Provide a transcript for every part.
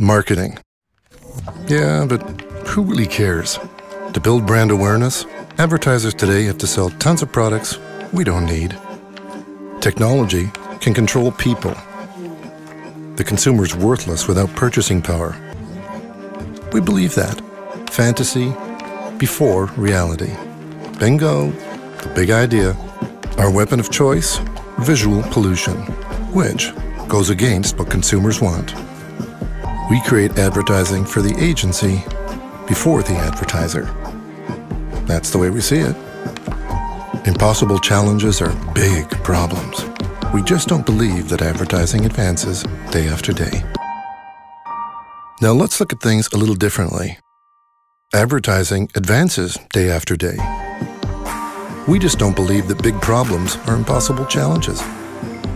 Marketing. Yeah, but who really cares? To build brand awareness, advertisers today have to sell tons of products we don't need. Technology can control people. The consumer's worthless without purchasing power. We believe that. Fantasy before reality. Bingo, the big idea. Our weapon of choice, visual pollution, which goes against what consumers want. We create advertising for the agency before the advertiser. That's the way we see it. Impossible challenges are big problems. We just don't believe that advertising advances day after day. Now let's look at things a little differently. Advertising advances day after day. We just don't believe that big problems are impossible challenges.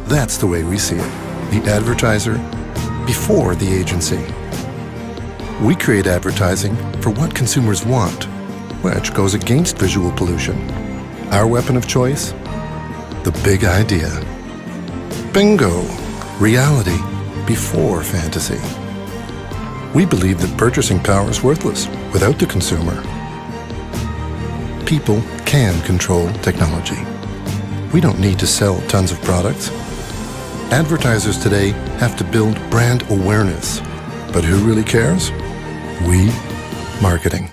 That's the way we see it. The advertiser before the agency. We create advertising for what consumers want, which goes against visual pollution. Our weapon of choice? The big idea. Bingo! Reality before fantasy. We believe that purchasing power is worthless without the consumer. People can control technology. We don't need to sell tons of products. Advertisers today have to build brand awareness. But who really cares? Oui marketing.